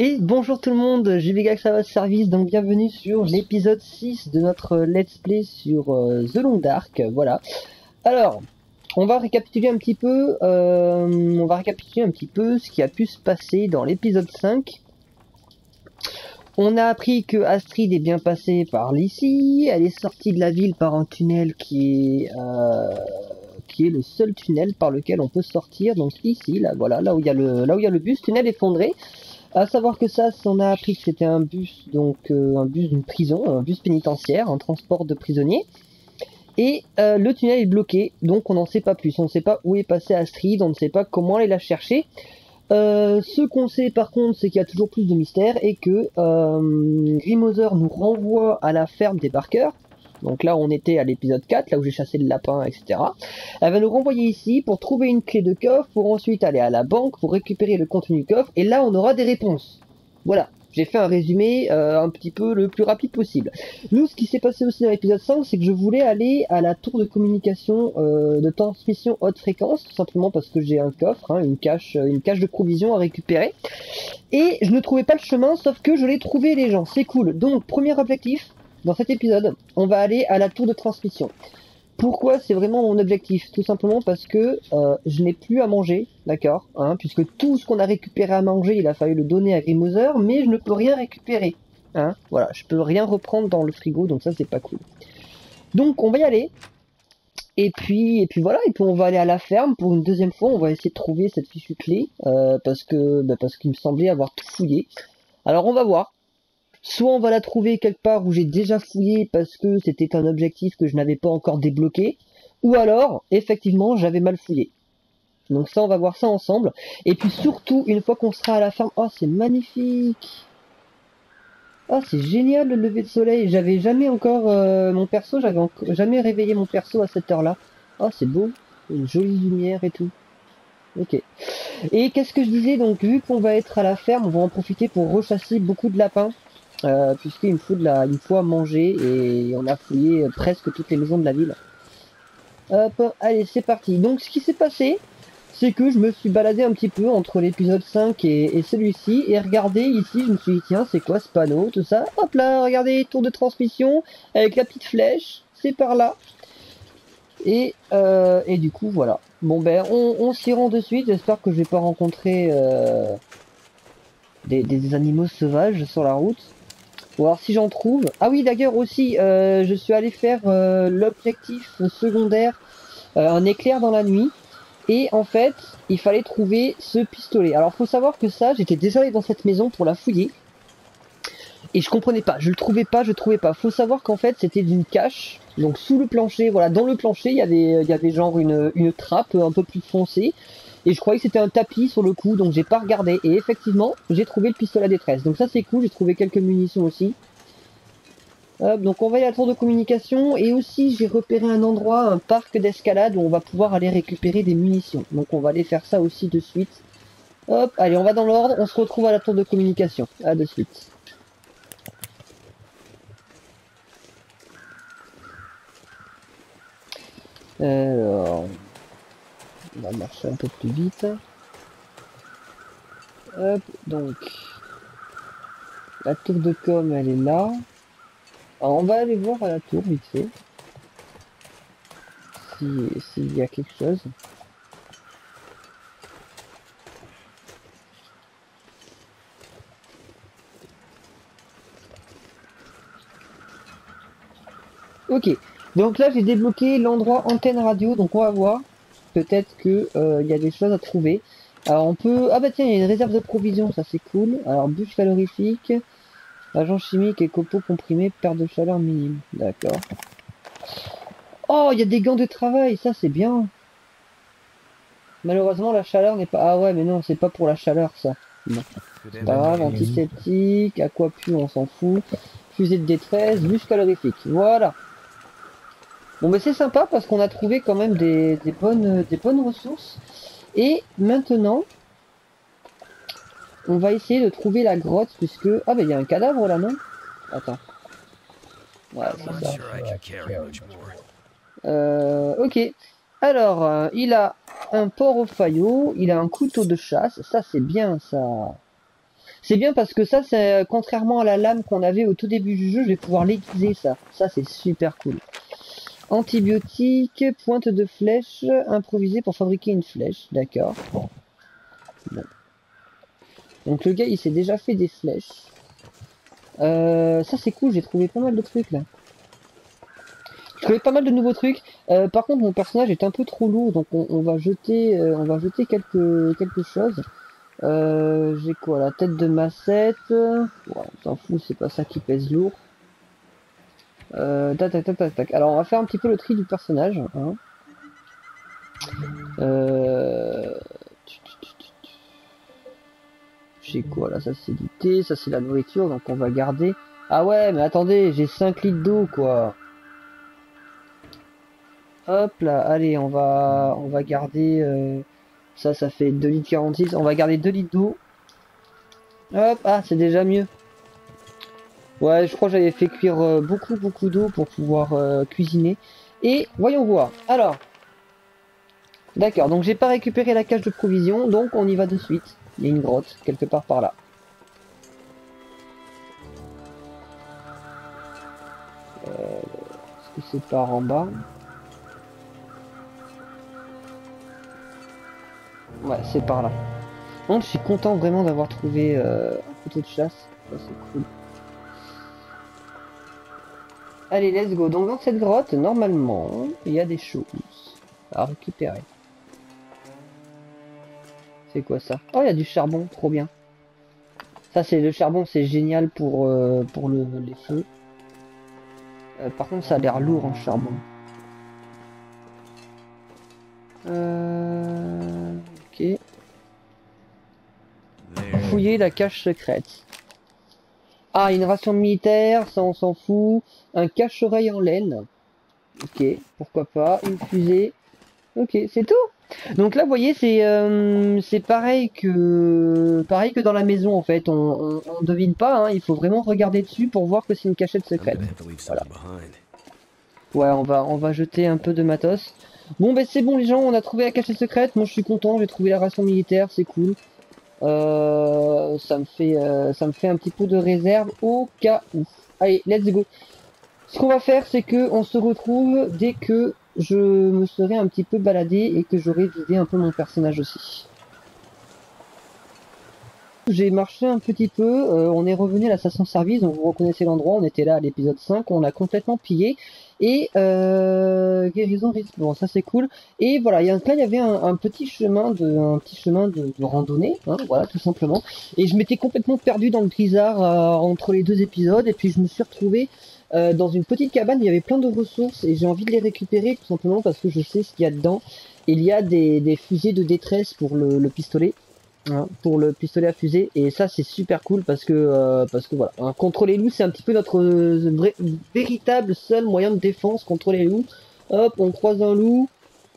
Et bonjour tout le monde, JVGax à votre service, donc bienvenue sur l'épisode 6 de notre let's play sur euh, The Long Dark, voilà. Alors, on va récapituler un petit peu, euh, on va récapituler un petit peu ce qui a pu se passer dans l'épisode 5. On a appris que Astrid est bien passée par l'ici, elle est sortie de la ville par un tunnel qui est, euh, qui est le seul tunnel par lequel on peut sortir, donc ici, là, voilà, là où il y a le, là où il y a le bus, tunnel effondré. À savoir que ça, on a appris que c'était un bus, donc euh, un bus d'une prison, un bus pénitentiaire, un transport de prisonniers. Et euh, le tunnel est bloqué, donc on n'en sait pas plus. On ne sait pas où est passé Astrid, on ne sait pas comment aller la chercher. Euh, ce qu'on sait par contre, c'est qu'il y a toujours plus de mystères et que Grimother nous renvoie à la ferme des Barker. Donc là, on était à l'épisode 4, là où j'ai chassé le lapin, etc. Elle va nous renvoyer ici pour trouver une clé de coffre, pour ensuite aller à la banque, pour récupérer le contenu du coffre, et là, on aura des réponses. Voilà. J'ai fait un résumé euh, un petit peu le plus rapide possible. Nous, ce qui s'est passé aussi dans l'épisode 5, c'est que je voulais aller à la tour de communication euh, de transmission haute fréquence, tout simplement parce que j'ai un coffre, hein, une cache, une cache de provisions à récupérer. Et je ne trouvais pas le chemin, sauf que je l'ai trouvé les gens. C'est cool. Donc, premier objectif, dans cet épisode, on va aller à la tour de transmission. Pourquoi c'est vraiment mon objectif? Tout simplement parce que euh, je n'ai plus à manger, d'accord hein, Puisque tout ce qu'on a récupéré à manger, il a fallu le donner à Grimother, mais je ne peux rien récupérer. Hein voilà, je peux rien reprendre dans le frigo, donc ça c'est pas cool. Donc on va y aller. Et puis, et puis voilà, et puis on va aller à la ferme pour une deuxième fois. On va essayer de trouver cette fichue clé euh, parce que, bah, parce qu'il me semblait avoir tout fouillé. Alors on va voir. Soit on va la trouver quelque part où j'ai déjà fouillé parce que c'était un objectif que je n'avais pas encore débloqué, ou alors, effectivement, j'avais mal fouillé. Donc ça, on va voir ça ensemble. Et puis surtout, une fois qu'on sera à la ferme, oh, c'est magnifique Oh, c'est génial le lever de soleil. J'avais jamais encore euh, mon perso, j'avais jamais réveillé mon perso à cette heure-là. Oh, c'est beau. Une jolie lumière et tout. Ok. Et qu'est-ce que je disais? Donc, vu qu'on va être à la ferme, on va en profiter pour rechasser beaucoup de lapins. Euh, puisqu'il me faut de la, il faut à manger et on a fouillé presque toutes les maisons de la ville. Hop, allez, c'est parti. Donc, ce qui s'est passé, c'est que je me suis baladé un petit peu entre l'épisode 5 et, celui-ci et regardez ici, je me suis dit tiens, c'est quoi ce panneau, tout ça? Hop là, regardez, tour de transmission avec la petite flèche, c'est par là. Et, euh, et du coup, voilà. Bon ben, on, on s'y rend de suite. J'espère que je vais pas rencontrer euh, des animaux sauvages sur la route. Alors si j'en trouve. Ah oui d'ailleurs aussi, euh, je suis allé faire euh, l'objectif secondaire, euh, un éclair dans la nuit. Et en fait, il fallait trouver ce pistolet. Alors faut savoir que ça, j'étais déjà allé dans cette maison pour la fouiller. Et je comprenais pas, je le trouvais pas, je le trouvais pas. Faut savoir qu'en fait c'était d'une cache, donc sous le plancher, voilà, dans le plancher il y avait, il y avait genre une, une trappe un peu plus foncée. Et je croyais que c'était un tapis sur le coup, donc j'ai pas regardé. Et effectivement, j'ai trouvé le pistolet à détresse. Donc ça c'est cool, j'ai trouvé quelques munitions aussi. Hop, donc on va aller à la tour de communication et aussi j'ai repéré un endroit, un parc d'escalade où on va pouvoir aller récupérer des munitions. Donc on va aller faire ça aussi de suite. Hop, allez on va dans l'ordre, on se retrouve à la tour de communication. À de suite. Alors... On va marcher un peu plus vite. Hop, donc. La tour de com, elle est là. On va aller voir à la tour, vite fait. S'il y a quelque chose. Ok, donc là j'ai débloqué l'endroit antenne radio, donc on va voir peut-être que euh, il y a des choses à trouver. Alors on peut... Ah bah tiens, il y a une réserve de provisions, ça c'est cool. Alors bûche calorifique, agent chimique et copeaux comprimés, perte de chaleur minime. D'accord. Oh, il y a des gants de travail, ça c'est bien. Malheureusement la chaleur n'est pas... Ah ouais, mais non, c'est pas pour la chaleur ça. Non. Pas grave, antiseptique, aquapu, on s'en fout. Fusée de détresse, bûche calorifique. Voilà. Bon mais c'est sympa parce qu'on a trouvé quand même des, bonnes, des bonnes ressources. Et maintenant, on va essayer de trouver la grotte puisque... Ah ben il y a un cadavre là non? Attends. Ouais c'est ça. Euh, ok. Alors, euh, il a un port au faillot, il a un couteau de chasse, ça c'est bien ça. C'est bien parce que ça, c'est contrairement à la lame qu'on avait au tout début du jeu, je vais pouvoir l'aiguiser ça. Ça, c'est super cool. Antibiotique, pointe de flèche, improvisée pour fabriquer une flèche. D'accord. Donc le gars, il s'est déjà fait des flèches. Euh, ça, c'est cool. J'ai trouvé pas mal de trucs là. J'ai trouvé pas mal de nouveaux trucs. Euh, par contre, mon personnage est un peu trop lourd, donc on, va jeter, euh, on va jeter quelque quelque chose. J'ai quoi La tête de massette? Ouais, on s'en fout, c'est pas ça qui pèse lourd. Euh, Alors, on va faire un petit peu le tri du personnage. Hein. Euh... J'ai quoi là? Ça c'est du thé, ça c'est la nourriture, donc on va garder. Ah ouais, mais attendez, j'ai 5 litres d'eau quoi. Hop là, allez, on va on va garder euh, ça ça fait 2 litres 46, on va garder 2 litres d'eau. Hop, ah, c'est déjà mieux. Ouais, je crois que j'avais fait cuire euh, beaucoup, beaucoup d'eau pour pouvoir euh, cuisiner. Et voyons voir. Alors, d'accord, donc j'ai pas récupéré la cage de provisions, donc on y va de suite. Il y a une grotte quelque part par là. Euh, Est-ce que c'est par en bas? Ouais, c'est par là. Donc je suis content vraiment d'avoir trouvé un couteau de chasse. c'est cool. Allez, let's go. Donc dans cette grotte, normalement, il y a des choses à récupérer. C'est quoi ça? Oh, il y a du charbon, trop bien. Ça, c'est le charbon, c'est génial pour, euh, les feux. Euh, par contre, ça a l'air lourd en charbon. Euh, ok. Fouiller la cache secrète. Ah, une ration militaire, ça on s'en fout. Un cache-oreille en laine. Ok, pourquoi pas. Une fusée. Ok, c'est tout. Donc là, vous voyez, c'est euh, c'est pareil que pareil que dans la maison en fait. On, on, devine pas. Hein. Il faut vraiment regarder dessus pour voir que c'est une cachette secrète. Ouais, on va on va jeter un peu de matos. Bon, ben c'est bon les gens, on a trouvé la cachette secrète. Moi, je suis content. J'ai trouvé la ration militaire, c'est cool. Euh, ça me fait euh, ça me fait un petit peu de réserve au cas où. Allez, let's go. Ce qu'on va faire, c'est que on se retrouve dès que je me serai un petit peu baladé et que j'aurai vidé un peu mon personnage aussi. J'ai marché un petit peu, euh, on est revenu à la station service, donc vous reconnaissez l'endroit, on était là à l'épisode 5, on a complètement pillé. Et euh, guérison bon ça c'est cool. Et voilà, y il y avait un, petit chemin de un petit chemin de, randonnée, hein, voilà tout simplement. Et je m'étais complètement perdu dans le blizzard euh, entre les deux épisodes, et puis je me suis retrouvé euh, dans une petite cabane, il y avait plein de ressources et j'ai envie de les récupérer tout simplement parce que je sais ce qu'il y a dedans. Il y a des, des fusées de détresse pour le, le pistolet. Hein, pour le pistolet à fusée et ça c'est super cool parce que euh, parce que voilà hein, contre les loups c'est un petit peu notre vrai, véritable seul moyen de défense contre les loups hop on croise un loup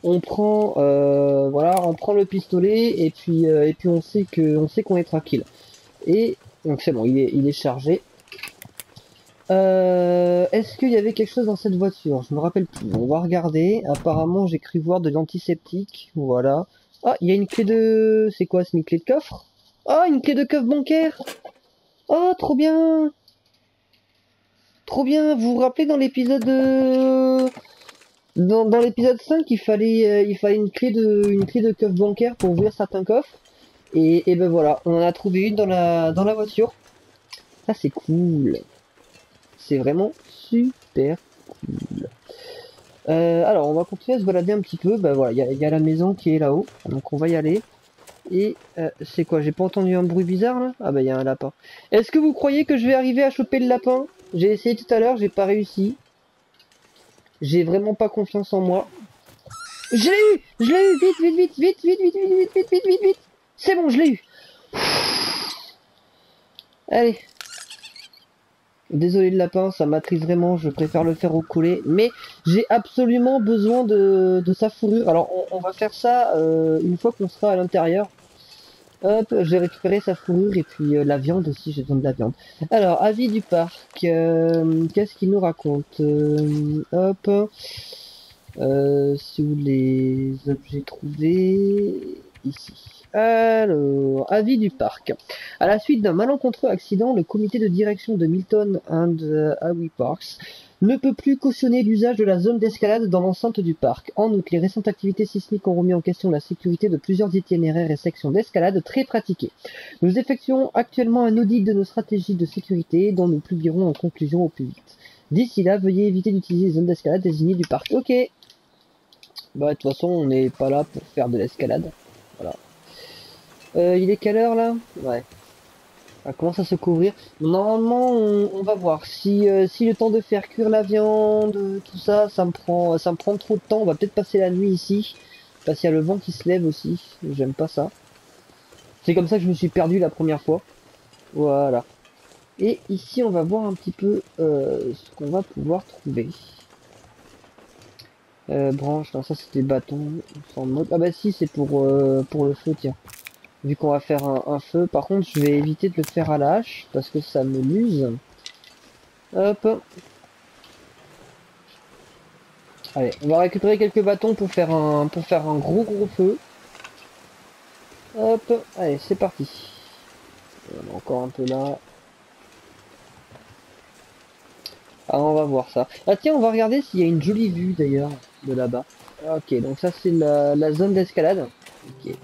on prend euh, voilà on prend le pistolet et puis euh, et puis on sait que on sait qu'on est tranquille et donc c'est bon il est il est chargé est-ce qu'il y avait quelque chose dans cette voiture? Je me rappelle plus. On va regarder. Apparemment, j'ai cru voir de l'antiseptique. Voilà. Ah, il y a une clé de... C'est quoi C'est une clé de coffre? Oh, une clé de coffre bancaire Oh, trop bien Trop bien Vous vous rappelez dans l'épisode... Euh, dans, l'épisode 5, il fallait, euh, il fallait une clé de, une clé de coffre bancaire pour ouvrir certains coffres. Et, ben voilà, on en a trouvé une dans la, dans la voiture. Ça c'est cool. C'est vraiment super cool. Euh, alors, on va continuer à se balader un petit peu. Bah voilà, il y, a la maison qui est là-haut. Donc on va y aller. Et euh, c'est quoi J'ai pas entendu un bruit bizarre là Ah bah il y a un lapin. Est-ce que vous croyez que je vais arriver à choper le lapin J'ai essayé tout à l'heure, j'ai pas réussi. J'ai vraiment pas confiance en moi. Je l'ai eu Je l'ai eu Vite, vite, vite, vite, vite, vite, vite, vite, vite, vite, vite, vite C'est bon, je l'ai eu Allez, Désolé le lapin, ça m'attriste vraiment, je préfère le faire au collet. Mais j'ai absolument besoin de, sa fourrure. Alors on, va faire ça euh, une fois qu'on sera à l'intérieur. Hop, je vais récupérer sa fourrure et puis euh, la viande aussi, j'ai besoin de la viande. Alors, avis du parc, euh, qu'est-ce qu'il nous raconte Hop, sous les objets trouvés, ici. Alors, avis du parc. À la suite d'un malencontreux accident, le comité de direction de Milton and Hawaii Parks ne peut plus cautionner l'usage de la zone d'escalade dans l'enceinte du parc. En outre, les récentes activités sismiques ont remis en question la sécurité de plusieurs itinéraires et sections d'escalade très pratiquées. Nous effectuons actuellement un audit de nos stratégies de sécurité dont nous publierons en conclusion au plus vite. D'ici là, veuillez éviter d'utiliser les zones d'escalade désignées du parc. Ok. Bah, de toute façon, on n'est pas là pour faire de l'escalade. Voilà. Euh, il est quelle heure là? Ouais. Ça commence à se couvrir. Normalement, on, va voir. Si, euh, si le temps de faire cuire la viande, tout ça, ça me prend, trop de temps. On va peut-être passer la nuit ici. Parce qu'il y a le vent qui se lève aussi. J'aime pas ça. C'est comme ça que je me suis perdu la première fois. Voilà. Et ici, on va voir un petit peu euh, ce qu'on va pouvoir trouver. Euh, branche, non, ça c'était bâton. Ah bah si, c'est pour, euh, pour le feu, tiens. Vu qu'on va faire un, feu. Par contre, je vais éviter de le faire à la parce que ça me l'use. Hop. Allez, on va récupérer quelques bâtons pour faire un, pour faire un gros gros feu. Hop, allez, c'est parti. Encore un peu là. Ah, on va voir ça. Ah tiens, on va regarder s'il y a une jolie vue d'ailleurs de là-bas. Ok, donc ça c'est la, zone d'escalade. Ok.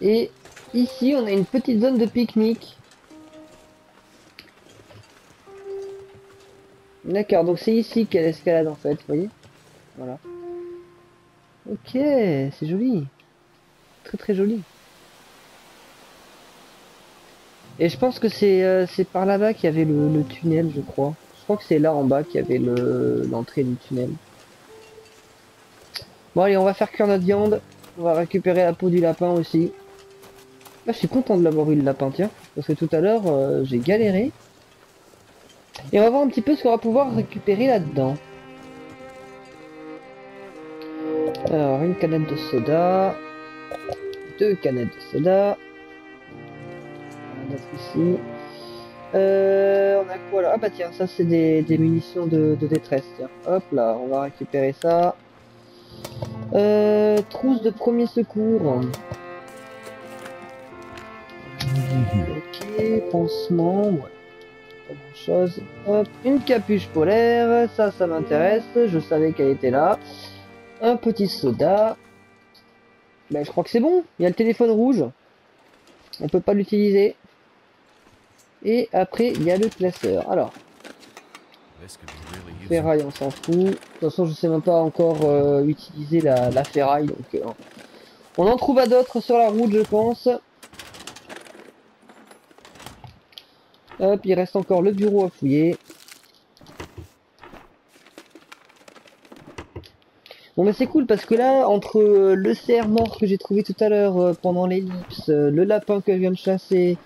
Et ici, on a une petite zone de pique-nique. D'accord, donc c'est ici qu'elle escalade en fait, vous voyez? Voilà. Ok, c'est joli. Très très joli. Et je pense que c'est euh, par là-bas qu'il y avait le, tunnel, je crois. Je crois que c'est là en bas qu'il y avait l'entrée du tunnel. Bon allez, on va faire cuire notre viande. On va récupérer la peau du lapin aussi. Là, je suis content de l'avoir eu le lapin, tiens. Parce que tout à l'heure, euh, j'ai galéré. Et on va voir un petit peu ce qu'on va pouvoir récupérer là-dedans. Alors, une canette de soda. Deux canettes de soda. Ici. Euh, on a quoi là? Ah bah tiens, ça c'est des, munitions de, de, détresse. Tiens. Hop là, on va récupérer ça. Euh, trousse de premier secours. Ok, pansement. Pas grand chose. Hop, une capuche polaire, ça, ça m'intéresse. Je savais qu'elle était là. Un petit soda. Ben, je crois que c'est bon. Il y a le téléphone rouge. On peut pas l'utiliser. Et après, il y a le classeur. Alors, ferraille, on s'en fout. De toute façon, je sais même pas encore euh, utiliser la, ferraille. Donc, euh, on en trouve à d'autres sur la route, je pense. Hop, il reste encore le bureau à fouiller. Bon mais c'est cool parce que là, entre euh, le cerf mort que j'ai trouvé tout à l'heure pendant l'ellipse, le lapin que je viens de chasser,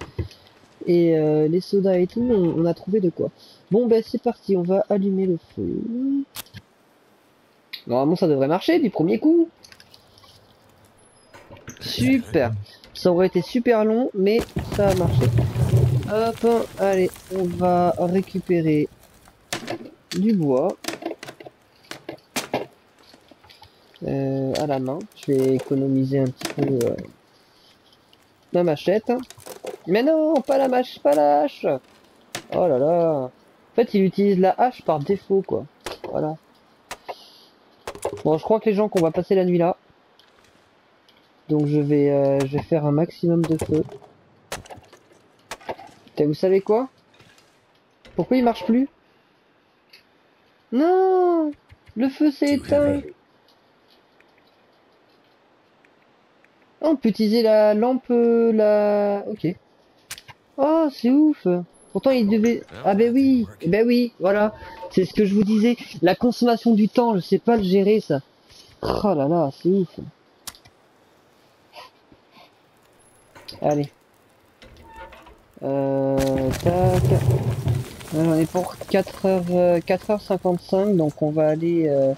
et euh, les sodas et tout, on, a trouvé de quoi. Bon ben c'est parti, on va allumer le feu. Normalement ça devrait marcher du premier coup. Super. Ça aurait été super long, mais ça a marché. Hop, allez, on va récupérer du bois. Euh, à la main. Je vais économiser un petit peu euh, ma machette. Mais non, pas la mâche, pas la hache. Oh là là. En fait, il utilise la hache par défaut, quoi. Voilà. Bon, je crois que les gens qu'on va passer la nuit là. Donc je vais, euh, je vais faire un maximum de feu. Putain, vous savez quoi? Pourquoi il marche plus? Non Le feu s'est éteint On peut utiliser la lampe, euh, la... Ok. Oh, c'est ouf. Pourtant, il devait... Ah ben oui, ben oui, voilà. C'est ce que je vous disais. La consommation du temps, je sais pas le gérer, ça. Oh là là, c'est ouf. Allez. Euh, tac. J'en ai pour 4h, 4h55, donc on va aller... Euh,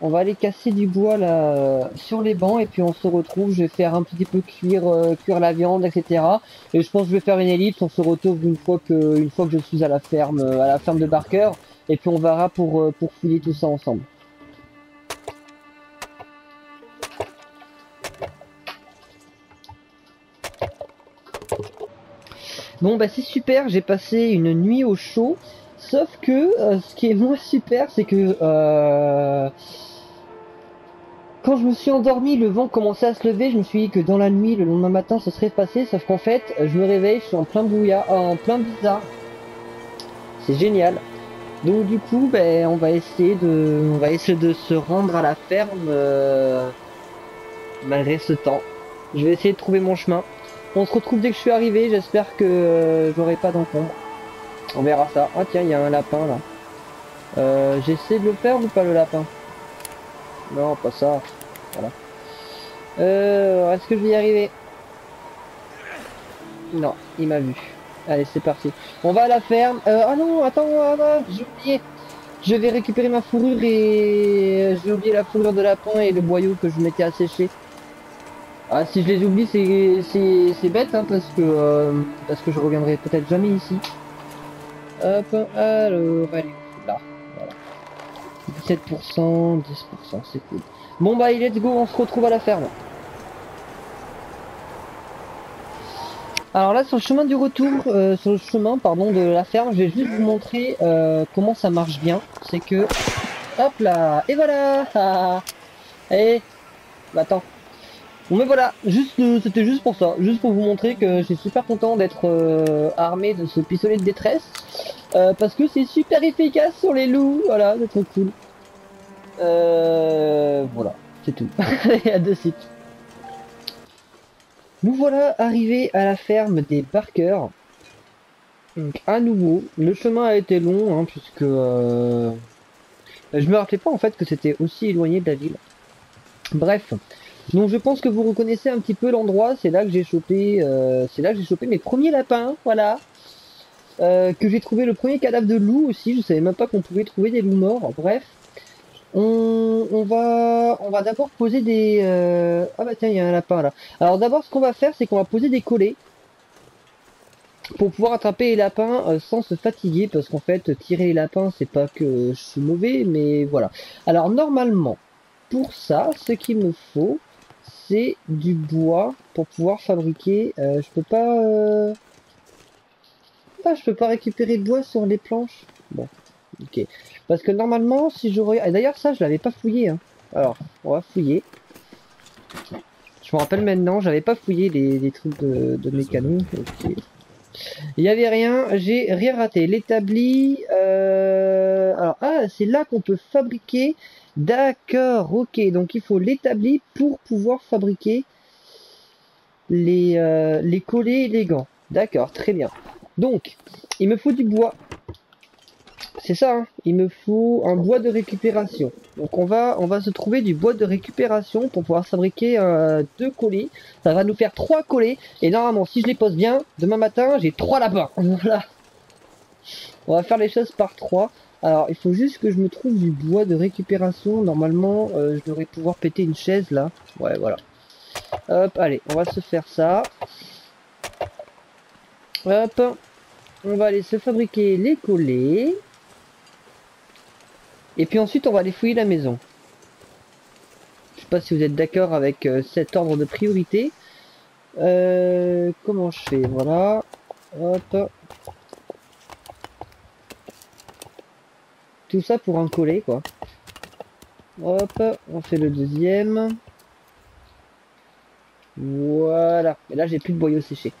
on va aller casser du bois là euh, sur les bancs et puis on se retrouve. Je vais faire un petit peu cuire, euh, cuire la viande, etc. Et je pense que je vais faire une ellipse. On se retrouve une fois que, une fois que je suis à la ferme, euh, à la ferme de Barker. Et puis on verra pour, pour fouiller tout ça ensemble. Bon bah c'est super, j'ai passé une nuit au chaud. Sauf que euh, ce qui est moins super, c'est que euh, quand je me suis endormi, le vent commençait à se lever. Je me suis dit que dans la nuit, le lendemain matin, ce serait passé. Sauf qu'en fait, je me réveille, je suis en plein brouillard, en plein bizarre. C'est génial. Donc du coup, ben, on va essayer de, on va essayer de se rendre à la ferme euh, malgré ce temps. Je vais essayer de trouver mon chemin. On se retrouve dès que je suis arrivé. J'espère que euh, j'aurai pas d'encombre. On verra ça. Ah tiens, il y a un lapin là. Euh, J'essaie de le faire ou pas le lapin? Non, pas ça. Voilà. Euh, Est-ce que je vais y arriver? Non, il m'a vu. Allez, c'est parti. On va à la ferme. Euh, ah non, attends, j'ai oublié. Je vais récupérer ma fourrure et j'ai oublié la fourrure de lapin et le boyau que je m'étais asséché. Ah, si je les oublie, c'est bête, hein, parce que euh, parce que je reviendrai peut-être jamais ici. Hop, alors, allez, là, voilà. 17%, 10%, c'est cool. Bon bah, let's go, on se retrouve à la ferme. Alors là, sur le chemin du retour, euh, sur le chemin, pardon, de la ferme, je vais juste vous montrer euh, comment ça marche bien. C'est que, hop là, et voilà Et, bah attends. Mais voilà, juste, euh, c'était juste pour ça, juste pour vous montrer que je suis super content d'être armé de ce pistolet de détresse, parce que c'est super efficace sur les loups, voilà, c'est trop cool. voilà, c'est tout. Et à de suite. Nous voilà arrivés à la ferme des Barker. Donc à nouveau, le chemin a été long, hein, puisque euh, je me rappelais pas en fait que c'était aussi éloigné de la ville. Bref, donc je pense que vous reconnaissez un petit peu l'endroit. C'est là que j'ai chopé, euh, c'est là que j'ai chopé mes premiers lapins, voilà. Euh, que j'ai trouvé le premier cadavre de loup aussi. Je savais même pas qu'on pouvait trouver des loups morts. Bref, on, va, on va d'abord poser des... Euh, ah bah tiens, il y a un lapin là. Alors d'abord, ce qu'on va faire, c'est qu'on va poser des collets pour pouvoir attraper les lapins sans se fatiguer, parce qu'en fait, tirer les lapins, c'est pas que je suis mauvais, mais voilà. Alors normalement, pour ça, ce qu'il me faut, c'est du bois pour pouvoir fabriquer. Euh, je peux pas... Ah, je peux pas récupérer de bois sur les planches. Bon, ok. Parce que normalement, si je regarde... D'ailleurs, ça, je l'avais pas fouillé. Hein. Alors, on va fouiller. Je me rappelle maintenant, j'avais pas fouillé les, trucs de, de mécano. Il y avait rien, j'ai rien raté. L'établi... Euh... Alors, ah, c'est là qu'on peut fabriquer... D'accord, ok. Donc, il faut l'établi pour pouvoir fabriquer les, euh, les collets et les gants. D'accord, très bien. Donc, il me faut du bois c'est ça, hein. il me faut un bois de récupération. Donc on va, on va se trouver du bois de récupération pour pouvoir fabriquer euh, deux collets. Ça va nous faire trois collets. Et normalement, si je les pose bien, demain matin, j'ai trois lapins. Voilà. On va faire les choses par trois. Alors, il faut juste que je me trouve du bois de récupération. Normalement, euh, je devrais pouvoir péter une chaise là. Ouais, voilà. Hop, allez, on va se faire ça. Hop. On va aller se fabriquer les collets. Et puis ensuite, on va aller fouiller la maison. Je sais pas si vous êtes d'accord avec euh, cet ordre de priorité. Euh, comment je fais? Voilà. Hop. Tout ça pour un coller, quoi. Hop, on fait le deuxième. Voilà. Et là, j'ai plus de boyaux séchés.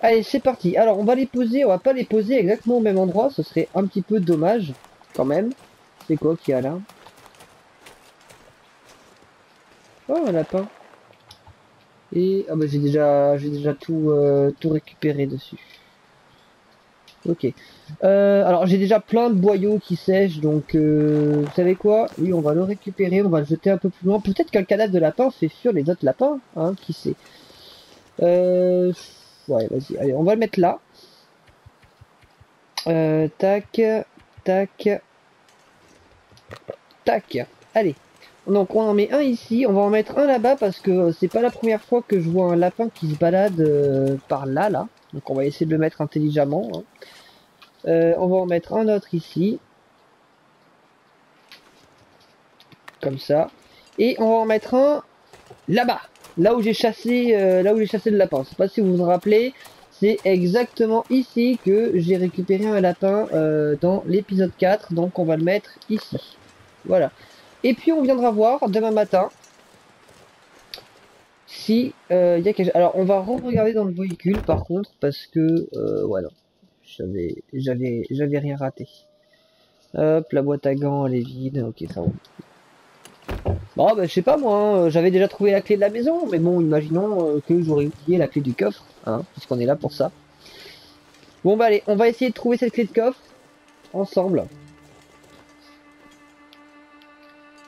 Allez, c'est parti. Alors, on va les poser. On va pas les poser exactement au même endroit. Ce serait un petit peu dommage, quand même. C'est quoi qu'il a là? Oh, un lapin. Et ah bah j'ai déjà j'ai déjà tout euh, tout récupéré dessus. Ok. Euh, alors j'ai déjà plein de boyaux qui sèchent, donc euh, vous savez quoi? Oui, on va le récupérer, on va le jeter un peu plus loin. Peut-être qu'un cadavre de lapin fait fuir les autres lapins, hein, qui sait? Euh, ouais, vas-y, allez, on va le mettre là. tac, tac, Tac. Allez. Donc on en met un ici, on va en mettre un là-bas parce que c'est pas la première fois que je vois un lapin qui se balade euh, par là, là. Donc on va essayer de le mettre intelligemment. Hein. Euh, on va en mettre un autre ici. Comme ça. Et on va en mettre un là-bas. Là où j'ai chassé, euh, là où j'ai chassé le lapin. Je sais pas si vous vous rappelez. c'est exactement ici que j'ai récupéré un lapin euh, dans l'épisode 4, donc on va le mettre ici. Voilà. Et puis on viendra voir demain matin si euh, y a quelque Alors on va re-regarder dans le véhicule par contre parce que euh, voilà, j'avais j'avais j'avais rien raté. Hop, la boîte à gants elle est vide, ok ça va. Bon bah je sais pas moi, hein, j'avais déjà trouvé la clé de la maison, mais bon imaginons euh, que j'aurais oublié la clé du coffre, hein, puisqu'on est là pour ça. Bon bah allez, on va essayer de trouver cette clé de coffre ensemble.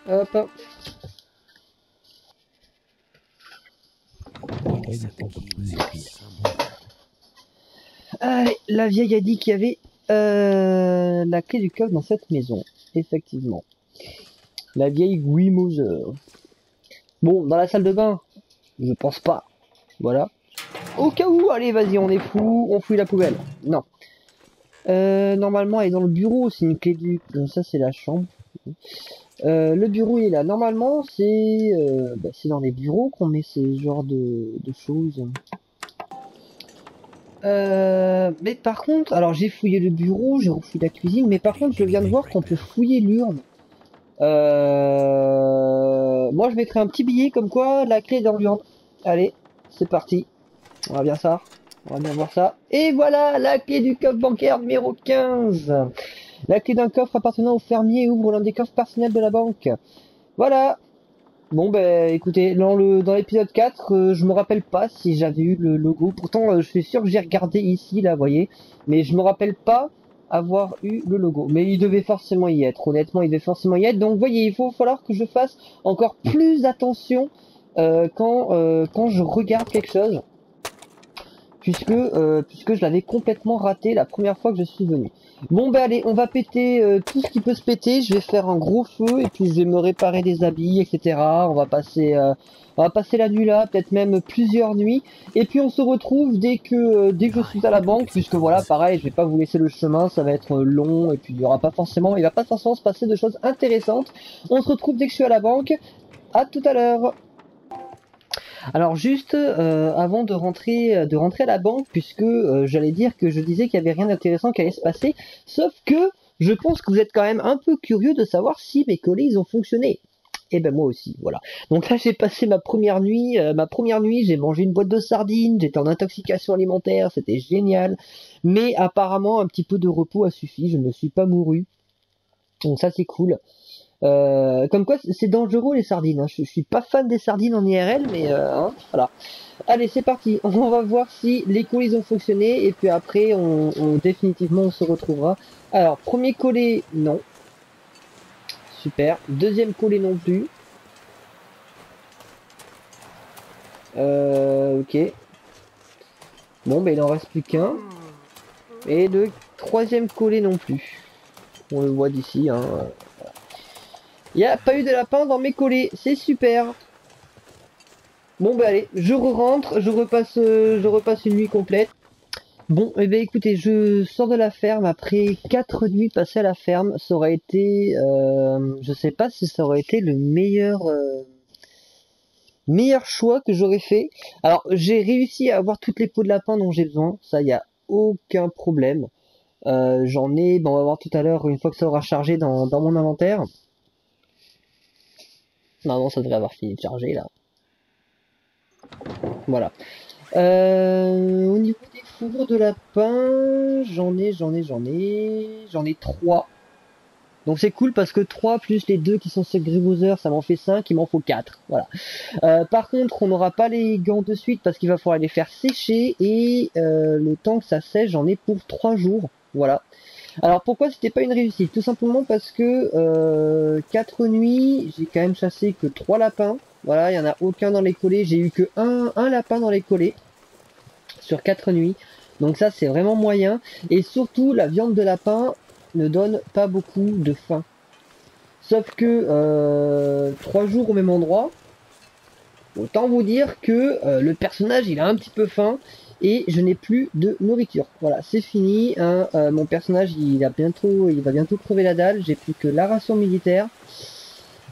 Hop. Allez, la vieille a dit qu'il y avait euh, la clé du coffre dans cette maison. Effectivement. La vieille Mother. Bon, dans la salle de bain, je pense pas. Voilà. Au cas où, allez, vas-y, on est fou, on fouille la poubelle. Non. Euh, normalement, elle est dans le bureau, c'est une clé du... Ça, c'est la chambre. Euh, le bureau est là. Normalement, c'est euh, bah, dans les bureaux qu'on met ces genres de, choses. Euh, mais par contre, alors j'ai fouillé le bureau, j'ai refouillé la cuisine, mais par contre, je viens de voir qu'on peut fouiller l'urne. moi, je mettrai un petit billet comme quoi la clé est dans l'urne. Allez, c'est parti. On va bien ça. On va bien voir ça. Et voilà la clé du coffre bancaire numéro 15. La clé d'un coffre appartenant au fermier ouvre l'un des coffres personnels de la banque. Voilà. Bon ben écoutez, dans le dans l'épisode 4, euh, je me rappelle pas si j'avais eu le logo. Pourtant, euh, je suis sûr que j'ai regardé ici, là, voyez. Mais je me rappelle pas avoir eu le logo. Mais il devait forcément y être. Honnêtement, il devait forcément y être. Donc, voyez, il faut falloir que je fasse encore plus attention euh, quand quand je regarde quelque chose, puisque puisque je l'avais complètement raté la première fois que je suis venu. Bon ben allez, on va péter euh, tout ce qui peut se péter. Je vais faire un gros feu et puis je vais me réparer des habits, etc. On va passer, euh, on va passer la nuit là, peut-être même plusieurs nuits. Et puis on se retrouve dès que euh, dès que je suis à la banque, puisque voilà, pareil, je vais pas vous laisser le chemin, ça va être long et puis il y aura pas forcément, il va pas forcément se passer de choses intéressantes. On se retrouve dès que je suis à la banque. À tout à l'heure. Alors juste euh, avant de rentrer, de rentrer à la banque, puisque euh, j'allais dire que je disais qu'il y avait rien d'intéressant qui allait se passer, sauf que je pense que vous êtes quand même un peu curieux de savoir si mes collets ils ont fonctionné. Et eh ben moi aussi, voilà. Donc là j'ai passé ma première nuit, euh, ma première nuit j'ai mangé une boîte de sardines, j'étais en intoxication alimentaire, c'était génial. Mais apparemment un petit peu de repos a suffi, je ne suis pas mouru. Donc ça c'est cool. Euh, comme quoi, c'est dangereux les sardines. Hein. Je, suis pas fan des sardines en IRL, mais euh, hein, voilà. Allez, c'est parti. On va voir si les colis ont fonctionné et puis après, on, définitivement on se retrouvera. Alors, premier collet, non. Super. Deuxième collet non plus. Euh, ok. Bon, ben il en reste plus qu'un. Et le troisième collet non plus. On le voit d'ici. Hein. Il n'y a pas eu de lapin dans mes collets, c'est super. Bon bah allez, je re-rentre, je repasse, euh, je repasse une nuit complète. Bon, et eh ben écoutez, je sors de la ferme après 4 nuits passées à la ferme. Ça aurait été, euh, je sais pas si ça aurait été le meilleur, euh, meilleur choix que j'aurais fait. Alors j'ai réussi à avoir toutes les peaux de lapin dont j'ai besoin, ça y a aucun problème. J'en ai, bon on va voir tout à l'heure une fois que ça aura chargé dans mon inventaire. Non, ça devrait avoir fini de charger là. Voilà. Euh, au niveau des fourrures de lapin, j'en ai, j'en ai, j'en ai, j'en ai trois. Donc c'est cool parce que 3 plus les deux qui sont sur Gribouzer, ça m'en fait 5, il m'en faut 4. Voilà. Euh, par contre, on n'aura pas les gants de suite parce qu'il va falloir les faire sécher et euh, le temps que ça sèche, j'en ai pour 3 jours. Voilà. Alors pourquoi c'était pas une réussite? Tout simplement parce que euh, 4 nuits, j'ai quand même chassé que 3 lapins. Voilà, il y en a aucun dans les collets. J'ai eu que un, lapin dans les collets sur 4 nuits. Donc ça c'est vraiment moyen. Et surtout la viande de lapin ne donne pas beaucoup de faim. Sauf que euh, 3 jours au même endroit, autant vous dire que euh, le personnage il a un petit peu faim et je n'ai plus de nourriture. Voilà, c'est fini. Hein. Euh, mon personnage, il a bientôt, il va bientôt crever la dalle. J'ai plus que la ration militaire.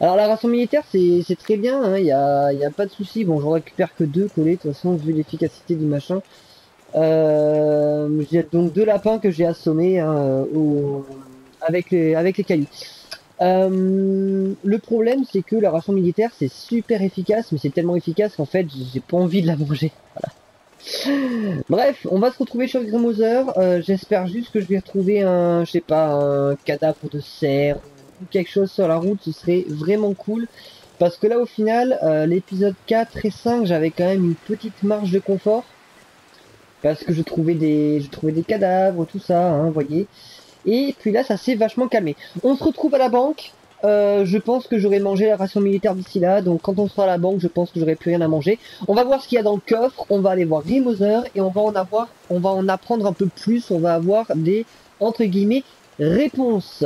Alors la ration militaire, c'est très bien. Hein. Il n'y a, y a pas de souci. Bon, je récupère que deux collés de toute façon vu l'efficacité du machin. Euh, j'ai donc deux lapins que j'ai assommés hein, avec les avec les cailloux. Euh, le problème, c'est que la ration militaire, c'est super efficace, mais c'est tellement efficace qu'en fait, j'ai pas envie de la manger. Bref, on va se retrouver sur Grimother. Euh, J'espère juste que je vais retrouver un, je sais pas, un cadavre de cerf ou quelque chose sur la route. Ce serait vraiment cool. Parce que là, au final, euh, l'épisode 4 et 5, j'avais quand même une petite marge de confort. Parce que je trouvais des, je trouvais des cadavres, tout ça, hein, voyez. Et puis là, ça s'est vachement calmé. On se retrouve à la banque. Euh, je pense que j'aurai mangé la ration militaire d'ici là. Donc quand on sera à la banque, je pense que j'aurai plus rien à manger. On va voir ce qu'il y a dans le coffre. On va aller voir Grimother et on va en avoir, on va en apprendre un peu plus. On va avoir des entre guillemets réponses.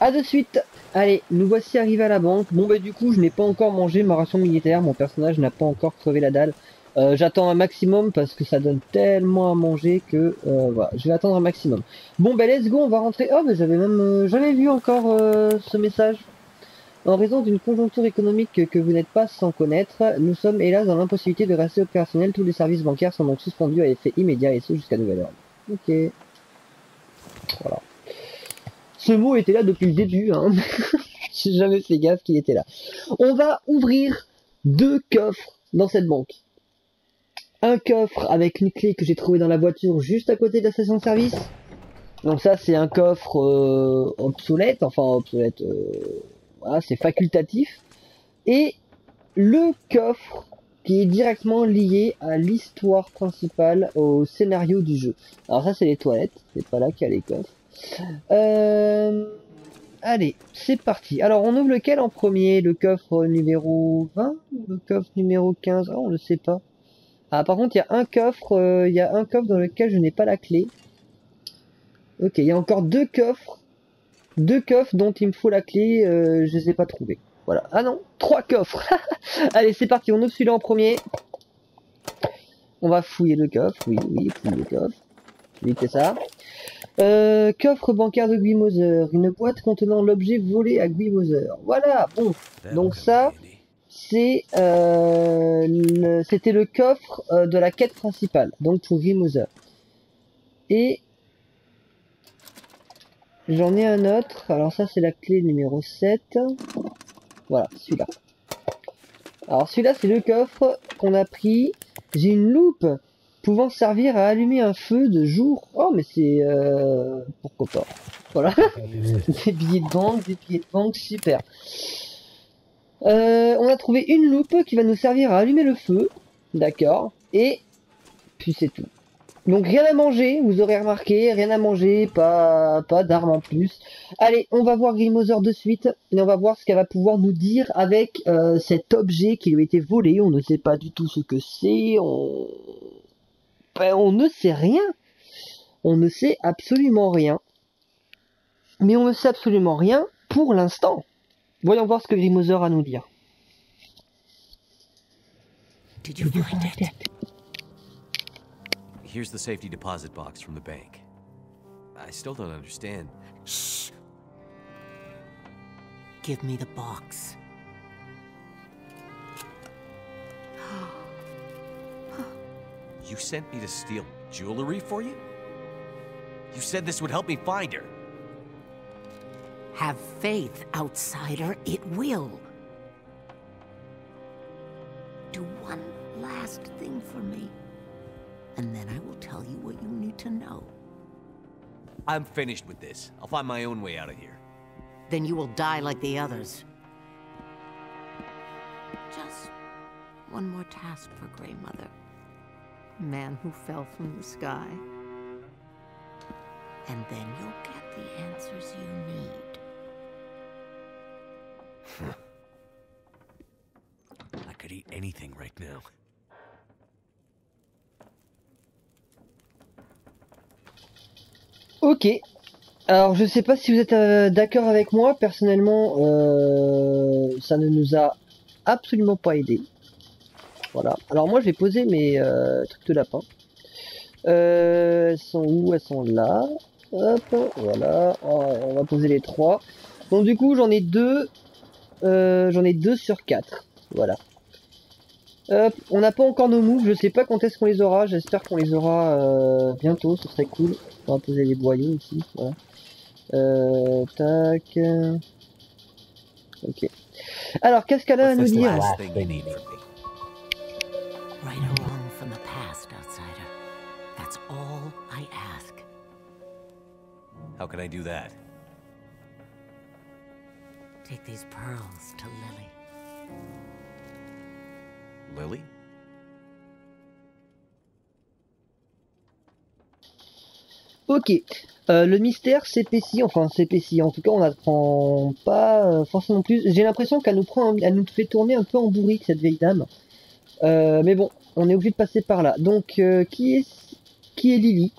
À de suite. Allez, nous voici arrivés à la banque. Bon bah du coup, je n'ai pas encore mangé ma ration militaire. Mon personnage n'a pas encore crevé la dalle. Euh, J'attends un maximum parce que ça donne tellement à manger que euh, voilà, je vais attendre un maximum. Bon ben let's go, on va rentrer. Oh mais j'avais même euh, jamais vu encore ce message. En raison d'une conjoncture économique que, que vous n'êtes pas sans connaître, nous sommes hélas dans l'impossibilité de rester opérationnels. Tous les services bancaires sont donc suspendus à effet immédiat et ce jusqu'à nouvel ordre. Ok. Voilà. Ce mot était là depuis le début. Hein. J'ai jamais fait gaffe qu'il était là. On va ouvrir deux coffres dans cette banque. Un coffre avec une clé que j'ai trouvé dans la voiture juste à côté de la station de service. Donc ça c'est un coffre euh, obsolète, enfin obsolète, euh, voilà, c'est facultatif. Et le coffre qui est directement lié à l'histoire principale, au scénario du jeu. Alors ça c'est les toilettes, c'est pas là qu'il y a les coffres. Euh, allez, c'est parti. Alors on ouvre lequel en premier? Le coffre numéro 20 ou le coffre numéro 15 Ah on ne sait pas. Ah par contre il y a un coffre, euh, il y a un coffre dans lequel je n'ai pas la clé. Ok, il y a encore deux coffres. Deux coffres dont il me faut la clé, euh, je les ai pas trouvés. Voilà. Ah non, trois coffres. Allez, c'est parti, on ouvre celui-là en premier. On va fouiller le coffre, oui, oui, fouiller le coffre. Oui, c'est ça. Euh, coffre bancaire de Guimauser, une boîte contenant l'objet volé à Guimauser. Voilà, bon, donc ça, c'est euh, c'était le coffre euh, de la quête principale, donc pour Guimauser. Et j'en ai un autre, alors ça c'est la clé numéro 7. Voilà, celui-là. Alors celui-là c'est le coffre qu'on a pris. J'ai une loupe pouvant servir à allumer un feu de jour. Oh mais c'est... Euh... Pourquoi pas. Voilà. des billets de banque, des billets de banque, super. Euh, on a trouvé une loupe qui va nous servir à allumer le feu. D'accord. Et puis c'est tout. Donc rien à manger, vous aurez remarqué, rien à manger, pas, pas d'armes en plus. Allez, on va voir Grimother de suite et on va voir ce qu'elle va pouvoir nous dire avec euh, cet objet qui lui a été volé. On ne sait pas du tout ce que c'est, on... Ben, on ne sait rien. On ne sait absolument rien. Mais on ne sait absolument rien pour l'instant. Voyons voir ce que Grimother a à nous dire. Did you find it? Here's the safety deposit box from the bank. I still don't understand. Shh. Give me the box. You sent me to steal jewelry for you? You said this would help me find her. Have faith, outsider. It will. Do one last thing for me, and then I will tell you what you need to know. I'm finished with this. I'll find my own way out of here. Then you will die like the others. Just one more task for Grey Mother. Man who fell from the sky. And then you'll get the answers you need. I could eat anything right now. Ok. Alors je sais pas si vous êtes euh, d'accord avec moi. Personnellement, euh, ça ne nous a absolument pas aidé. Voilà. Alors moi, je vais poser mes euh, trucs de lapin. Elles sont où? Elles sont là. Hop, voilà. Oh, on va poser les trois. Donc du coup, j'en ai deux. Euh, j'en ai deux sur quatre. Voilà. Hop, on n'a pas encore nos moves, je sais pas quand est-ce qu'on les aura, j'espère qu'on les aura euh, bientôt, ce serait cool. On va poser les boyaux ici, voilà. Euh, tac. Ok. Alors, qu'est-ce qu'elle a à nous dire last thing you need from me? Right or wrong from the past, outsider. That's all I ask. How can I do that? Take these pearls to Lily. Lily? Ok. Euh, le mystère s'épaissit, enfin s'épaissit. En tout cas, on n'apprend pas euh, forcément plus. J'ai l'impression qu'elle nous prend, elle nous fait tourner un peu en bourrique cette vieille dame. Euh, mais bon, on est obligé de passer par là. Donc, euh, qui est qui est Lily?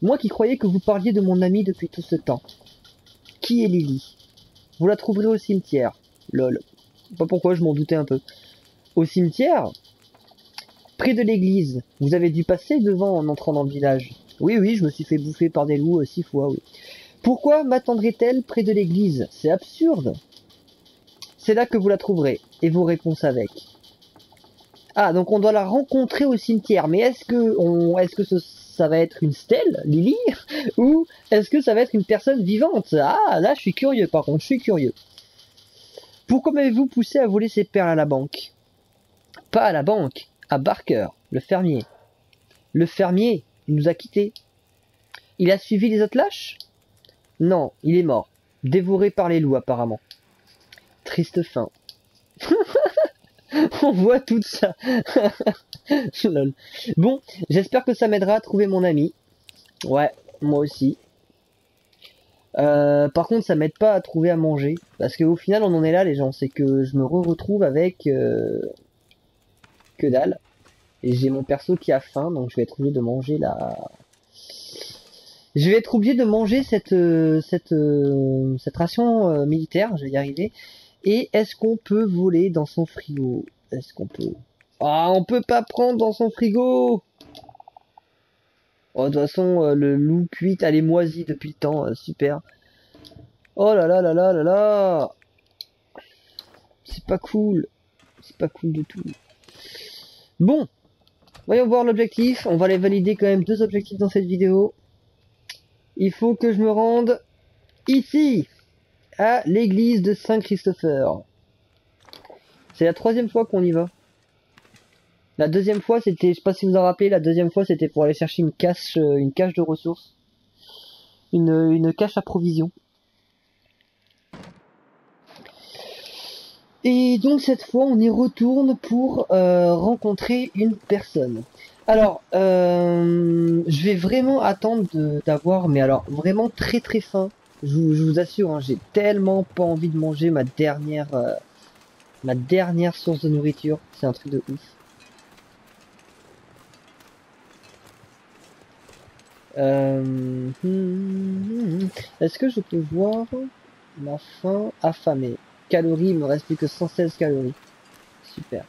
Moi qui croyais que vous parliez de mon ami depuis tout ce temps. Qui est Lily? Vous la trouverez au cimetière. Lol. Pas pourquoi, je m'en doutais un peu. Au cimetière Près de l'église. Vous avez dû passer devant en entrant dans le village. Oui, oui, je me suis fait bouffer par des loups euh, six fois, oui. Pourquoi m'attendrait-elle près de l'église? C'est absurde. C'est là que vous la trouverez, et vos réponses avec. Ah, donc on doit la rencontrer au cimetière, mais est-ce que, on, est-ce que ce- ça va être une stèle, Lily, ou est-ce que ça va être une personne vivante? Ah, là, je suis curieux, par contre, je suis curieux. Pourquoi m'avez-vous poussé à voler ces perles à la banque? Pas à la banque, à Barker, le fermier. Le fermier, il nous a quittés. Il a suivi les autres lâches Non, il est mort. Dévoré par les loups, apparemment. Triste fin. On voit tout ça. Bon, j'espère que ça m'aidera à trouver mon ami. Ouais, moi aussi. Euh, par contre, ça m'aide pas à trouver à manger. Parce qu'au final, on en est là, les gens. C'est que je me re-retrouve avec... euh, Que dalle. Et j'ai mon perso qui a faim, donc je vais être obligé de manger la... Je vais être obligé de manger cette euh, cette cette ration militaire, je vais y arriver. Et est-ce qu'on peut voler dans son frigo? Est-ce qu'on peut? Ah, on peut pas prendre dans son frigo Oh, de toute façon, euh, le loup cuit, elle est moisie depuis le temps, euh, super. Oh là là là là là là C'est pas cool. C'est pas cool du tout. Bon, voyons voir l'objectif. On va les valider quand même deux objectifs dans cette vidéo. Il faut que je me rende ici, à l'église de Saint-Christopher. C'est la troisième fois qu'on y va. La deuxième fois, c'était, je sais pas si vous en rappelez, la deuxième fois, c'était pour aller chercher une cache, euh, une cache de ressources. Une, une cache à provisions. Et donc cette fois, on y retourne pour euh, rencontrer une personne. Alors, euh, je vais vraiment attendre d'avoir, mais alors vraiment très très faim. Je, vous- assure, hein, j'ai tellement pas envie de manger ma dernière, euh, ma dernière source de nourriture. C'est un truc de ouf. Euh. Est-ce que je peux voir ma faim affamée? Calories, il me reste plus que 116 calories. Super.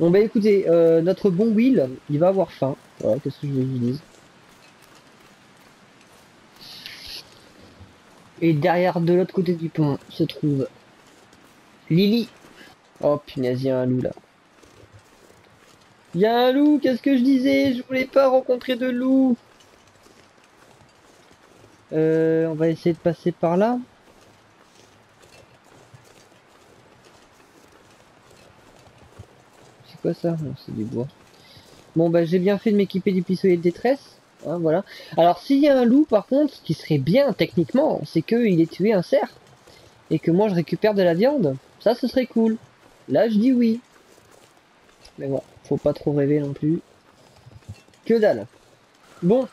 Bon bah écoutez, euh, notre bon Will, il va avoir faim. Voilà, qu'est-ce que je vous dise. Et derrière, de l'autre côté du pont, se trouve Lily. Oh punaise, il y a un loup là. Il y a un loup, qu'est-ce que je disais? Je voulais pas rencontrer de loup. Euh, on va essayer de passer par là. C'est quoi ça? C'est du bois. Bon bah j'ai bien fait de m'équiper du pistolet de détresse. Hein, voilà. Alors s'il y a un loup par contre, ce qui serait bien techniquement, c'est qu'il ait tué un cerf. Et que moi je récupère de la viande. Ça ce serait cool. Là je dis oui. Mais voilà, faut pas trop rêver non plus. Que dalle. Bon.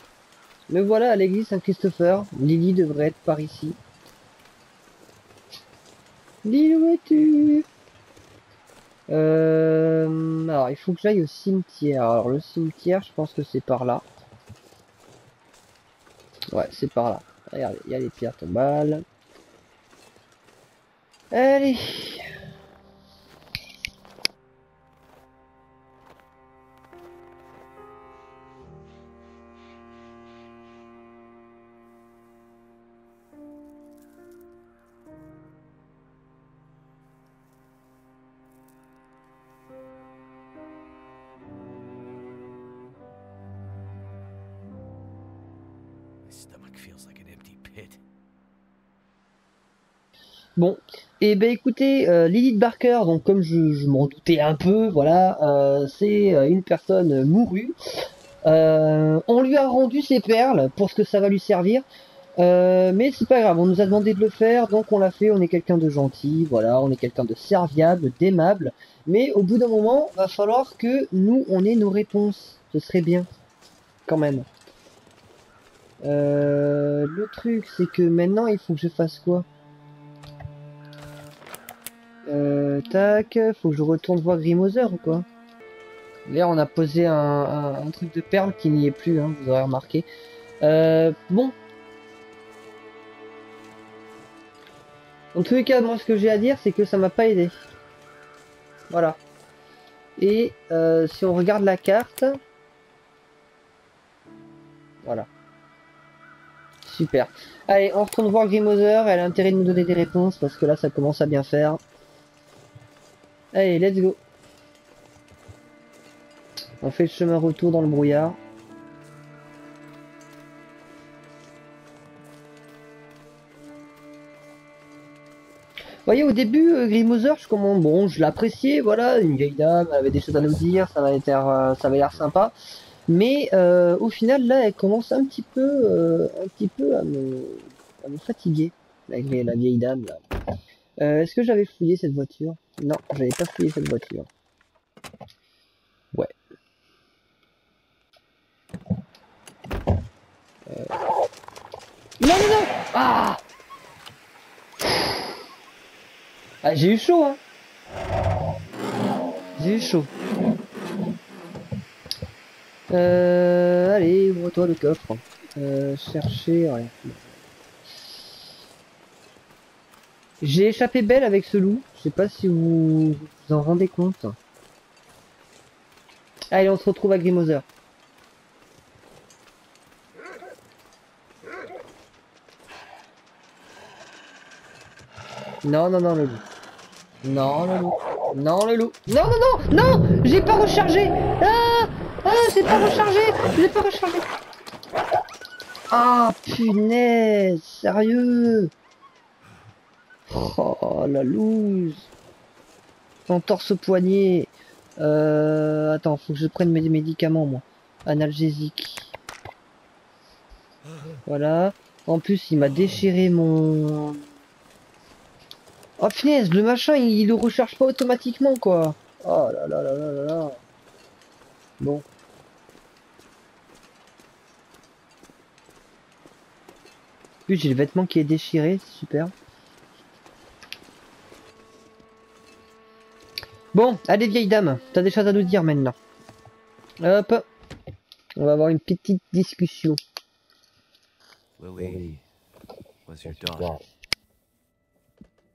Me voilà à l'église Saint-Christopher. Lily devrait être par ici. Lily, où es-tu? Euh, alors, il faut que j'aille au cimetière. Alors, le cimetière, je pense que c'est par là. Ouais, c'est par là. Regardez, il y a les pierres tombales. Allez. Bon, et ben écoutez, euh, Lilith Barker, donc comme je, m'en doutais un peu, voilà, euh, c'est euh, une personne mourue. Euh, on lui a rendu ses perles pour ce que ça va lui servir. Mais c'est pas grave, on nous a demandé de le faire, donc on l'a fait, on est quelqu'un de gentil, voilà, on est quelqu'un de serviable, d'aimable, mais au bout d'un moment, va falloir que nous, on ait nos réponses, ce serait bien, quand même. Le truc, c'est que maintenant, il faut que je fasse quoi? Euh, tac, faut que je retourne voir Grimother ou quoi Là, on a posé un, truc de perles qui n'y est plus, hein, vous aurez remarqué. Euh, bon. En tous les cas, moi, ce que j'ai à dire, c'est que ça m'a pas aidé. Voilà. Et euh, si on regarde la carte, voilà. Super. Allez, on retourne voir Grimother. Elle a intérêt de nous donner des réponses parce que là, ça commence à bien faire. Allez, let's go. On fait le chemin retour dans le brouillard. Voyez, au début, euh, Grimother, je commande, bon, je l'appréciais, voilà, une vieille dame, elle avait des choses à nous dire, ça avait l'air, euh, ça avait l'air sympa. Mais euh, au final, là, elle commence un petit peu, euh, un petit peu à me, à me fatiguer, la, la vieille dame. Euh, Est-ce que j'avais fouillé cette voiture? Non, j'avais pas fouillé cette voiture. Ouais. Euh... Non, non, non Ah Ah, j'ai eu chaud, hein J'ai eu chaud. Euh, allez, ouvre-toi le coffre. Euh, chercher. J'ai échappé belle avec ce loup. Je sais pas si vous vous en rendez compte. Allez, on se retrouve à Grimother. Non, non, non, le loup. Non, le loup. Non, le loup. Non, non, non, non J'ai pas rechargé Ah Ah, j'ai pas rechargé J'ai pas rechargé Ah, punaise Sérieux Oh, la loose Entorse au poignet. Euh, attends, faut que je prenne mes médicaments, moi. Analgésique. Voilà. En plus, il m'a déchiré mon... Oh punaise, le machin, il, le recharge pas automatiquement, quoi. Oh là là là là là là. Bon. Plus, j'ai le vêtement qui est déchiré, super. Bon, allez vieille dame, t'as des choses à nous dire maintenant. Hop. On va avoir une petite discussion. Lily was your daughter.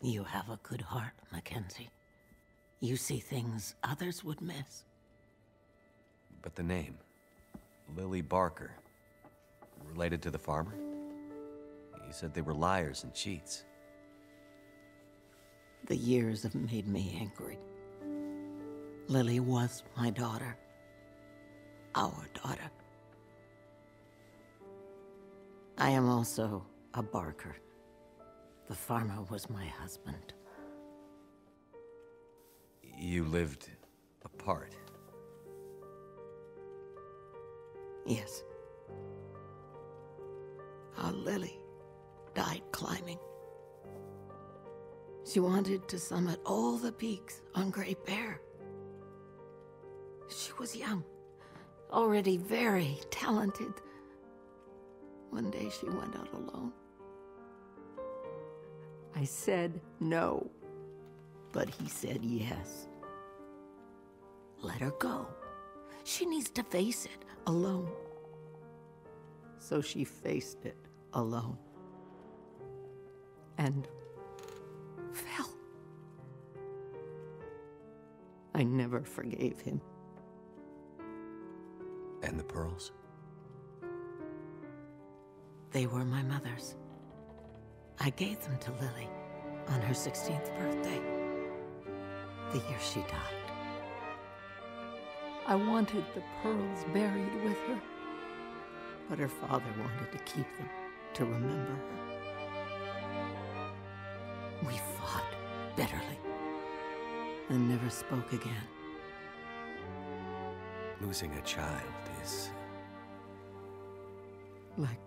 You have a good heart, Mackenzie. You see things others would miss. But the name, Lily Barker, related to the farmer? You said they were liars and cheats. The years have made me angry. Lily was my daughter. Our daughter. I am also a Barker. The farmer was my husband. You lived apart. Yes. Our Lily died climbing. She wanted to summit all the peaks on Great Bear. She was young, already very talented. One day she went out alone. I said no, but he said yes. Let her go. She needs to face it alone. So she faced it alone. And fell. I never forgave him. And the pearls? They were my mother's. I gave them to Lily on her 16th birthday, the year she died. I wanted the pearls buried with her. But her father wanted to keep them, to remember her. We fought bitterly and never spoke again. Losing a child is. Like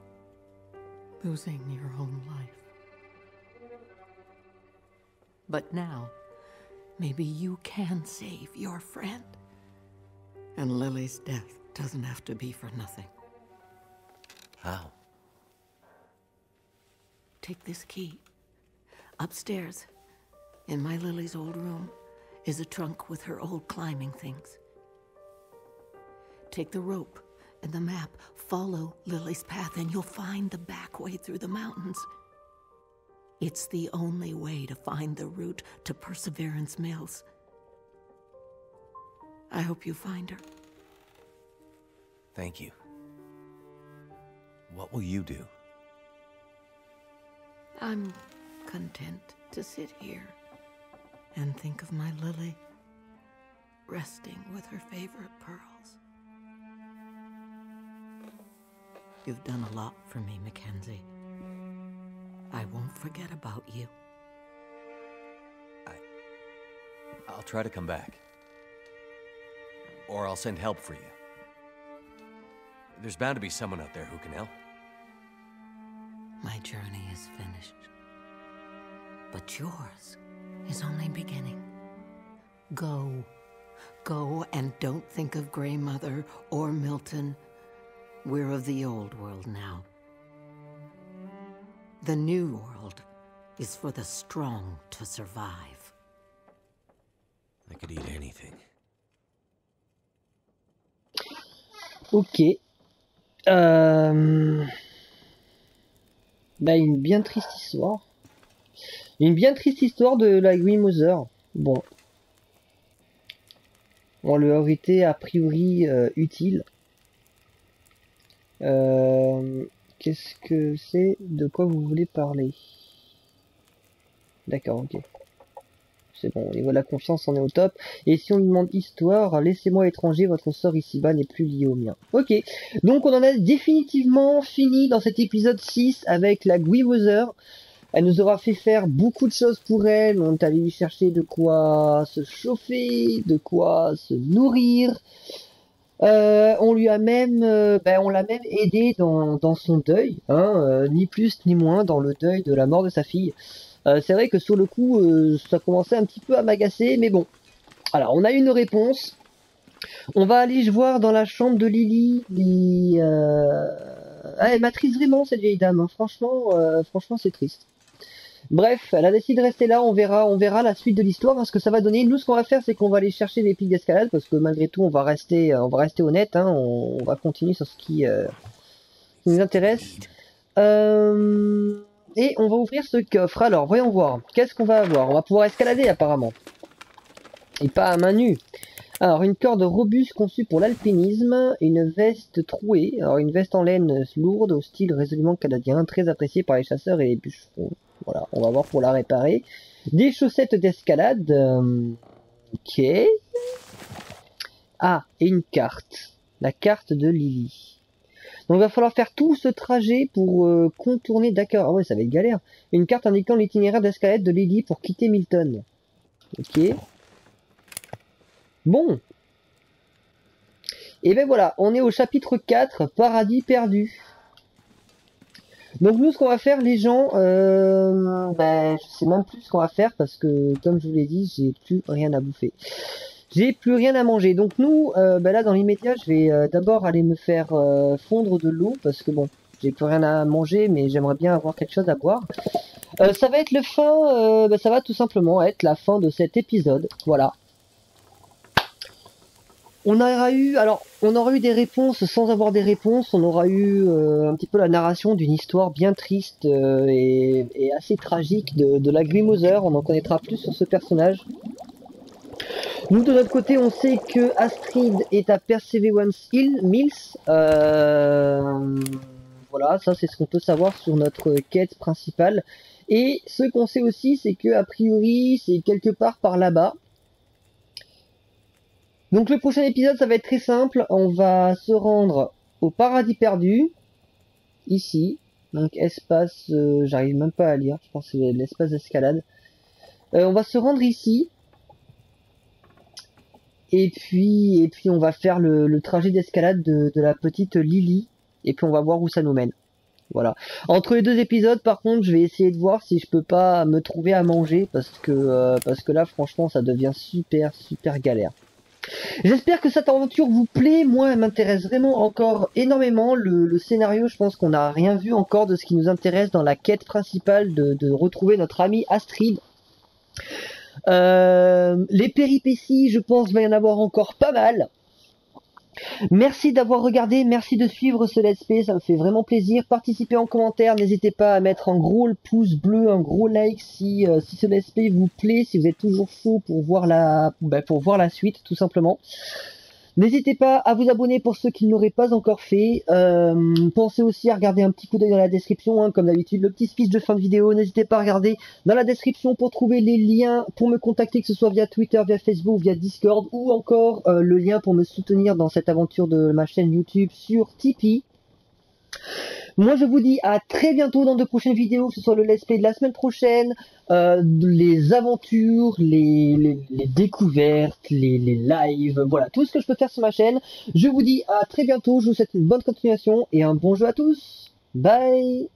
losing your own life. But now, maybe you can save your friend. And Lily's death doesn't have to be for nothing. How? Take this key. Upstairs, in my Lily's old room, is a trunk with her old climbing things. Take the rope and the map, follow Lily's path, and you'll find the back way through the mountains. It's the only way to find the route to Perseverance Mills. I hope you find her. Thank you. What will you do? I'm content to sit here and think of my Lily resting with her favorite pearls. You've done a lot for me, Mackenzie. I won't forget about you. I'll try to come back. Or I'll send help for you. There's bound to be someone out there who can help. My journey is finished. But yours is only beginning. Go. Go and don't think of Grey Mother or Milton. We're of the old world now. The new world is for the strong to survive. I could eat anything. Ok. Euh... Bah, une bien triste histoire. Une bien triste histoire de la Green Mother. Bon. On leur été a priori euh, utile. Euh, Qu'est-ce que c'est? De quoi vous voulez parler? D'accord, ok. C'est bon, au niveau de la confiance, on est au top. Et si on lui demande histoire, laissez-moi étranger, votre sort ici-bas n'est plus lié au mien. Ok, donc on en a définitivement fini dans cet épisode 6 avec la Guivoser. Elle nous aura fait faire beaucoup de choses pour elle. On est allé lui chercher de quoi se chauffer, de quoi se nourrir. Euh, on lui a même, euh, ben, on l'a même aidé dans, dans son deuil, hein, euh, ni plus ni moins dans le deuil de la mort de sa fille. Euh, c'est vrai que sur le coup, ça commençait un petit peu à m'agacer, mais bon. Alors, on a une réponse. On va aller voir dans la chambre de Lily. Euh... ah, elle m'attriste vraiment cette vieille dame. hein. Franchement, franchement, c'est triste. Bref, elle a décidé de rester là. On verra, on verra la suite de l'histoire, hein, ce que ça va donner. Nous, ce qu'on va faire, c'est qu'on va aller chercher des pics d'escalade, parce que malgré tout, on va rester, euh, on va rester honnête. Hein, on, va continuer sur ce qui, euh, nous intéresse. Euh, et on va ouvrir ce coffre. Alors, voyons voir. Qu'est-ce qu'on va avoir? On va pouvoir escalader apparemment. Et pas à main nue. Alors, une corde robuste conçue pour l'alpinisme, une veste trouée, alors une veste en laine lourde au style résolument canadien, très appréciée par les chasseurs et les bûcherons. Voilà, on va voir pour la réparer. Des chaussettes d'escalade. euh, ok. Ah, et une carte. La carte de Lily. Donc il va falloir faire tout ce trajet pour euh, contourner Dakar. Ah ouais, ça va être galère. Une carte indiquant l'itinéraire d'escalade de Lily pour quitter Milton. Ok. Bon. Et ben voilà, on est au chapitre 4, Paradis perdu. Donc nous, ce qu'on va faire, les gens, euh, ben, je sais même plus ce qu'on va faire parce que, comme je vous l'ai dit, j'ai plus rien à bouffer. J'ai plus rien à manger. Donc nous, euh, ben là, dans l'immédiat, je vais euh, d'abord aller me faire euh, fondre de l'eau parce que bon, j'ai plus rien à manger, mais j'aimerais bien avoir quelque chose à boire. Ça va être le fin, ben, ça va tout simplement être la fin de cet épisode. Voilà. On aura eu, des réponses sans avoir des réponses. On aura eu euh, un petit peu la narration d'une histoire bien triste euh, et, assez tragique de, la Grimother. On en connaîtra plus sur ce personnage. Nous, de notre côté, on sait que Astrid est à Perseverance Hill, Mills. Euh, voilà, ça c'est ce qu'on peut savoir sur notre quête principale. Et ce qu'on sait aussi, c'est que a priori, c'est quelque part par là-bas. Donc le prochain épisode, ça va être très simple. On va se rendre au paradis perdu. ici. Donc espace, euh, j'arrive même pas à lire, je pense que c'est l'espace d'escalade. Euh, on va se rendre ici. Et puis, et puis on va faire le, trajet d'escalade de, la petite Lily. Et puis on va voir où ça nous mène. Voilà. Entre les deux épisodes, par contre, je vais essayer de voir si je peux pas me trouver à manger parce que euh, parce que là, franchement, ça devient super super galère. J'espère que cette aventure vous plaît. Moi, elle m'intéresse vraiment encore énormément. Le, scénario, je pense qu'on n'a rien vu encore de ce qui nous intéresse dans la quête principale de, retrouver notre ami Astrid. Euh, les péripéties, je pense, va y en avoir encore pas mal. Merci d'avoir regardé, merci de suivre ce let's play, ça me fait vraiment plaisir. Participez en commentaire, n'hésitez pas à mettre un gros pouce bleu, un gros like si, euh, si ce let's play vous plaît, si vous êtes toujours chaud pour voir la, bah, pour voir la suite tout simplement. N'hésitez pas à vous abonner pour ceux qui ne l'auraient pas encore fait. Euh, pensez aussi à regarder un petit coup d'œil dans la description, hein, comme d'habitude, le petit speech de fin de vidéo. N'hésitez pas à regarder dans la description pour trouver les liens pour me contacter, que ce soit via Twitter, via Facebook, via Discord, ou encore euh, le lien pour me soutenir dans cette aventure de ma chaîne YouTube sur Tipeee. Moi, je vous dis à très bientôt dans de prochaines vidéos, que ce soit le let's play de la semaine prochaine, euh, les aventures, les, découvertes, les, les, lives, voilà, tout ce que je peux faire sur ma chaîne. Je vous dis à très bientôt, je vous souhaite une bonne continuation et un bon jeu à tous. Bye